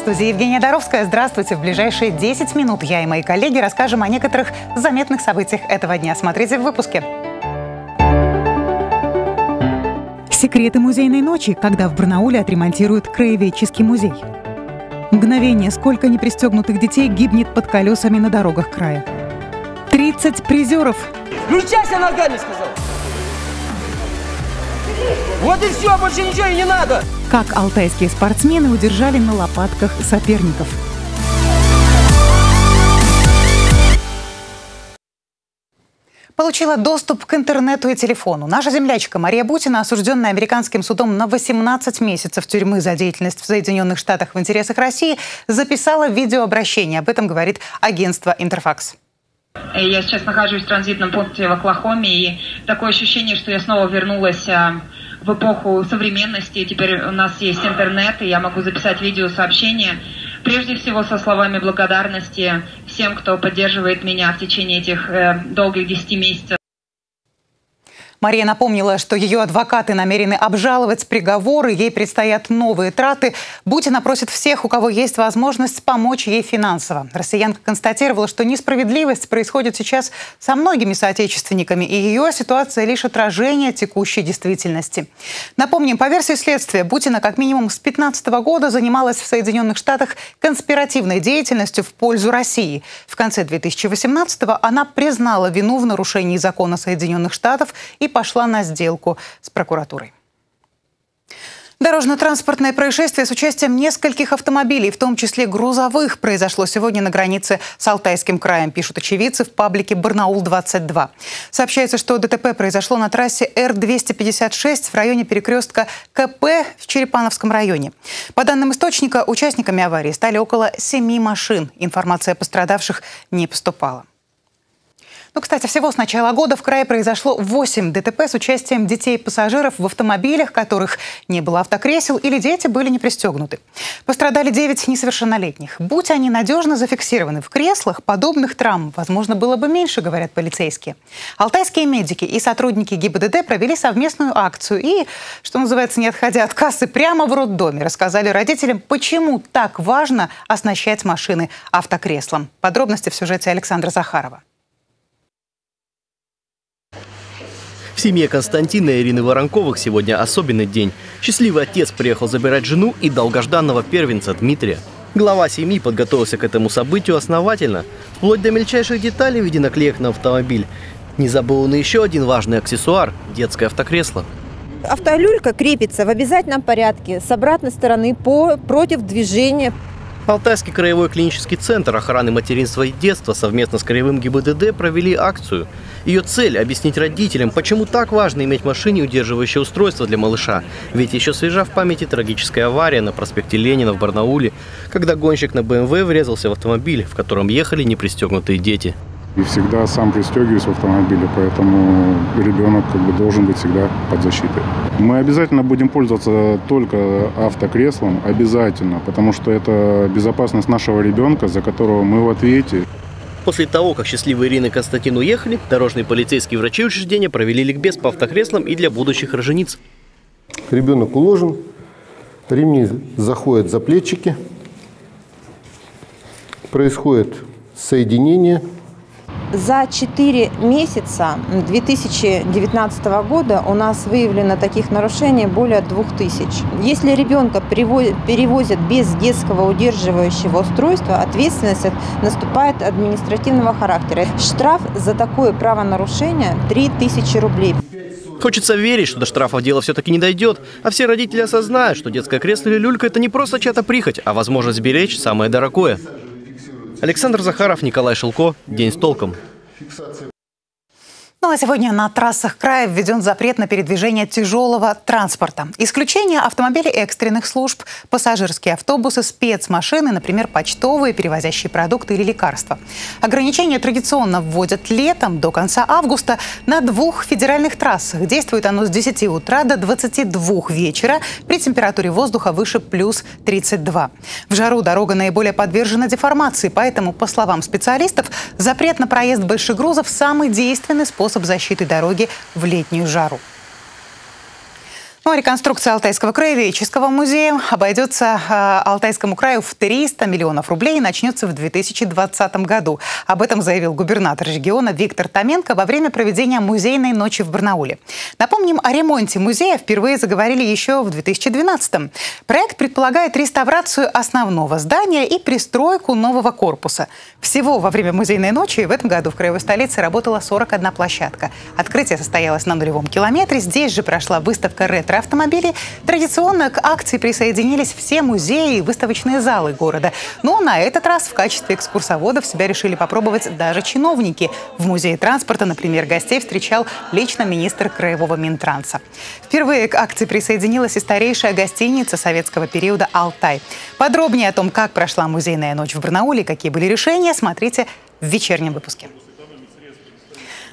студии Евгения Доровская. Здравствуйте. В ближайшие 10 минут я и мои коллеги расскажем о некоторых заметных событиях этого дня. Смотрите в выпуске. Секреты музейной ночи, когда в Барнауле отремонтируют краеведческий музей. Мгновение, сколько непристегнутых детей гибнет под колесами на дорогах края. 30 призеров. Включайся ногами, сказал. Вот и все, больше ничего и не надо. Как алтайские спортсмены удержали на лопатках соперников. Получила доступ к интернету и телефону. Наша землячка Мария Бутина, осужденная американским судом на 18 месяцев тюрьмы за деятельность в Соединенных Штатах в интересах России, записала видеообращение. Об этом говорит агентство «Интерфакс». Я сейчас нахожусь в транзитном пункте в Оклахоме, и такое ощущение, что я снова вернулась а, в эпоху современности. Теперь у нас есть интернет, и я могу записать видеосообщение. Прежде всего со словами благодарности всем, кто поддерживает меня в течение этих э, долгих 10 месяцев. Мария напомнила, что ее адвокаты намерены обжаловать приговоры, ей предстоят новые траты. Бутина просит всех, у кого есть возможность, помочь ей финансово. Россиянка констатировала, что несправедливость происходит сейчас со многими соотечественниками, и ее ситуация лишь отражение текущей действительности. Напомним, по версии следствия, Бутина как минимум с 2015 года занималась в Соединенных Штатах конспиративной деятельностью в пользу России. В конце 2018 она признала вину в нарушении закона Соединенных Штатов и пошла на сделку с прокуратурой. Дорожно-транспортное происшествие с участием нескольких автомобилей, в том числе грузовых, произошло сегодня на границе с Алтайским краем, пишут очевидцы в паблике «Барнаул-22». Сообщается, что ДТП произошло на трассе Р-256 в районе перекрестка КП в Черепановском районе. По данным источника, участниками аварии стали около семи машин. Информация о пострадавших не поступала. Ну, кстати, всего с начала года в крае произошло 8 ДТП с участием детей-пассажиров в автомобилях, которых не было автокресел или дети были не пристегнуты. Пострадали 9 несовершеннолетних. Будь они надежно зафиксированы в креслах, подобных травм, возможно, было бы меньше, говорят полицейские. Алтайские медики и сотрудники ГИБДД провели совместную акцию и, что называется, не отходя от кассы, прямо в роддоме рассказали родителям, почему так важно оснащать машины автокреслом. Подробности в сюжете Александра Захарова. В семье Константина и Ирины Воронковых сегодня особенный день. Счастливый отец приехал забирать жену и долгожданного первенца Дмитрия. Глава семьи подготовился к этому событию основательно, вплоть до мельчайших деталей в виде наклеек на автомобиль. Не забыл он еще один важный аксессуар – детское автокресло. Автолюлька крепится в обязательном порядке с обратной стороны по, против движения Алтайский краевой клинический центр охраны материнства и детства совместно с краевым ГИБДД провели акцию. Ее цель – объяснить родителям, почему так важно иметь в машине удерживающее устройство для малыша. Ведь еще свежа в памяти трагическая авария на проспекте Ленина в Барнауле, когда гонщик на БМВ врезался в автомобиль, в котором ехали непристегнутые дети. И всегда сам пристегиваюсь в автомобиле, поэтому ребенок как бы должен быть всегда под защитой. Мы обязательно будем пользоваться только автокреслом, обязательно, потому что это безопасность нашего ребенка, за которого мы в ответе. После того, как счастливые Ирина и Константин уехали, дорожные полицейские врачи учреждения провели ликбез по автокреслам и для будущих рожениц. Ребенок уложен, ремни заходят за плечики, происходит соединение – за 4 месяца 2019 года у нас выявлено таких нарушений более 2000. Если ребенка перевозят без детского удерживающего устройства, ответственность наступает административного характера. Штраф за такое правонарушение 3000 рублей. Хочется верить, что до штрафов дело все-таки не дойдет, а все родители осознают, что детское кресло или люлька – это не просто чья-то прихоть, а возможность беречь самое дорогое. Александр Захаров, Николай Шелко. День с толком. Ну а сегодня на трассах края введен запрет на передвижение тяжелого транспорта. Исключение автомобилей экстренных служб, пассажирские автобусы, спецмашины, например, почтовые, перевозящие продукты или лекарства. Ограничения традиционно вводят летом до конца августа на двух федеральных трассах. Действует оно с 10 утра до 22 вечера при температуре воздуха выше плюс 32. В жару дорога наиболее подвержена деформации, поэтому, по словам специалистов, запрет на проезд больших грузов – самый действенный способ способ защиты дороги в летнюю жару. Ну, а реконструкция Алтайского краеведческого музея обойдется э, Алтайскому краю в 300 миллионов рублей и начнется в 2020 году. Об этом заявил губернатор региона Виктор Томенко во время проведения музейной ночи в Барнауле. Напомним, о ремонте музея впервые заговорили еще в 2012 -м. Проект предполагает реставрацию основного здания и пристройку нового корпуса. Всего во время музейной ночи в этом году в краевой столице работала 41 площадка. Открытие состоялось на нулевом километре. Здесь же прошла выставка ретро электроавтомобилей. Традиционно к акции присоединились все музеи и выставочные залы города. Но на этот раз в качестве экскурсоводов себя решили попробовать даже чиновники. В музее транспорта, например, гостей встречал лично министр краевого Минтранса. Впервые к акции присоединилась и старейшая гостиница советского периода «Алтай». Подробнее о том, как прошла музейная ночь в Барнауле и какие были решения, смотрите в вечернем выпуске.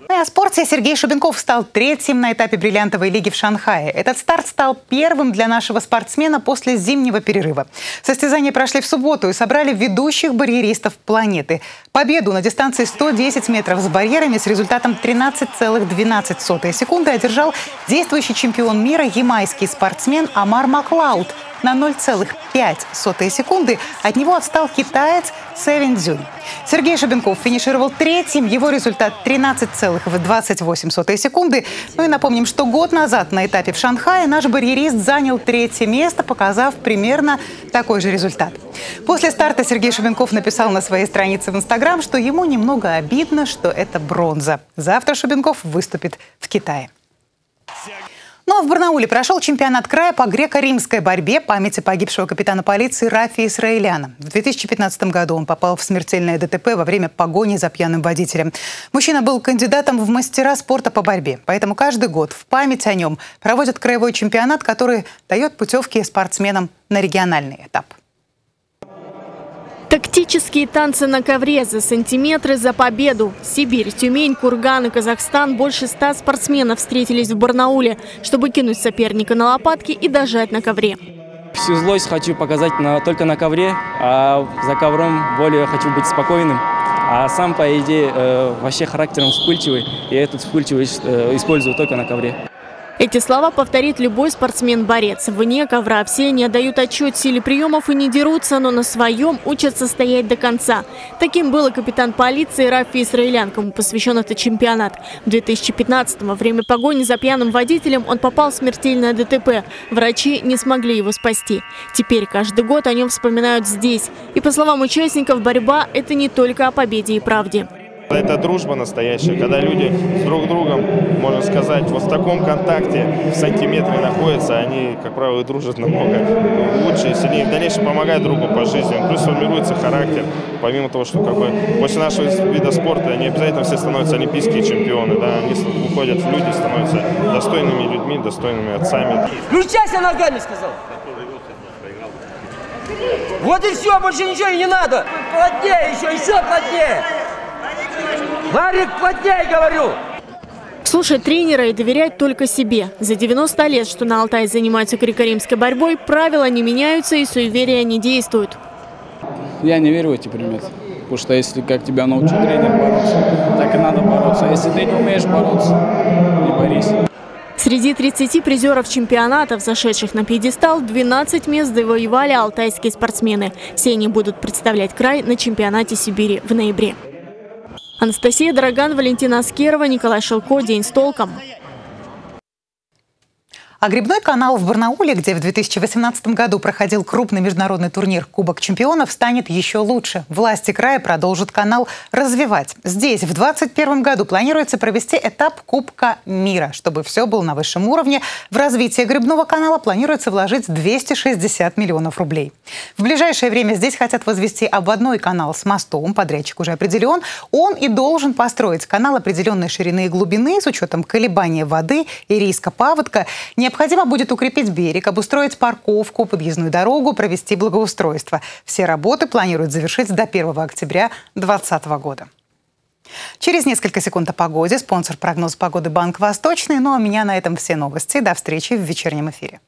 Ну и о спорте Сергей Шубенков стал третьим на этапе бриллиантовой лиги в Шанхае. Этот старт стал первым для нашего спортсмена после зимнего перерыва. Состязания прошли в субботу и собрали ведущих барьеристов планеты. Победу на дистанции 110 метров с барьерами с результатом 13,12 секунды одержал действующий чемпион мира ямайский спортсмен Амар Маклауд – на 0,5 секунды от него отстал китаец Севин Цзюнь. Сергей Шабенков финишировал третьим. Его результат 13,28 секунды. Ну и напомним, что год назад на этапе в Шанхае наш барьерист занял третье место, показав примерно такой же результат. После старта Сергей Шубенков написал на своей странице в Инстаграм, что ему немного обидно, что это бронза. Завтра Шубенков выступит в Китае. Ну а в Барнауле прошел чемпионат края по греко-римской борьбе памяти погибшего капитана полиции Рафи Исраэляна. В 2015 году он попал в смертельное ДТП во время погони за пьяным водителем. Мужчина был кандидатом в мастера спорта по борьбе, поэтому каждый год в память о нем проводят краевой чемпионат, который дает путевки спортсменам на региональный этап. Тактические танцы на ковре за сантиметры за победу. Сибирь, Тюмень, Курган и Казахстан больше ста спортсменов встретились в Барнауле, чтобы кинуть соперника на лопатки и дожать на ковре. Всю злость хочу показать на, только на ковре, а за ковром более хочу быть спокойным. А сам, по идее, э, вообще характером вспыльчивый. И эту вспыльчивость э, использую только на ковре. Эти слова повторит любой спортсмен-борец. Вне ковра все не отдают отчет силе приемов и не дерутся, но на своем учатся стоять до конца. Таким был и капитан полиции Рафи Исраилян, кому посвящен этот чемпионат. В 2015-м во время погони за пьяным водителем он попал в смертельное ДТП. Врачи не смогли его спасти. Теперь каждый год о нем вспоминают здесь. И по словам участников, борьба – это не только о победе и правде. Это дружба настоящая, когда люди с друг другом, можно сказать, вот в таком контакте в сантиметре находятся, они, как правило, дружат намного лучше сильнее. В дальнейшем помогают другу по жизни, плюс формируется характер. Помимо того, что как бы, после нашего вида спорта не обязательно все становятся олимпийские чемпионы, да, они уходят в люди, становятся достойными людьми, достойными отцами. Включайся ногами, сказал! Вот и все, больше ничего и не надо! Плотнее еще, еще плотнее! Марик, плотнее, говорю! Слушать тренера и доверять только себе. За 90 лет, что на Алтае занимаются греко-римской борьбой, правила не меняются и суеверия не действуют. Я не верю в эти приметы. Потому что если как тебя научил тренер бороться, так и надо бороться. А если ты не умеешь бороться, не борись. Среди 30 призеров чемпионатов, зашедших на пьедестал, 12 мест завоевали алтайские спортсмены. Все они будут представлять край на чемпионате Сибири в ноябре. Анастасия Дороган, Валентина Аскерова, Николай Шелко. День с толком. А грибной канал в Барнауле, где в 2018 году проходил крупный международный турнир Кубок чемпионов, станет еще лучше. Власти края продолжат канал развивать. Здесь в 2021 году планируется провести этап Кубка мира. Чтобы все было на высшем уровне, в развитие грибного канала планируется вложить 260 миллионов рублей. В ближайшее время здесь хотят возвести обводной канал с мостом. Подрядчик уже определен. Он и должен построить канал определенной ширины и глубины с учетом колебания воды и риска паводка. Не Необходимо будет укрепить берег, обустроить парковку, подъездную дорогу, провести благоустройство. Все работы планируют завершить до 1 октября 2020 года. Через несколько секунд о погоде. Спонсор прогноз погоды Банк Восточный. Ну а у меня на этом все новости. До встречи в вечернем эфире.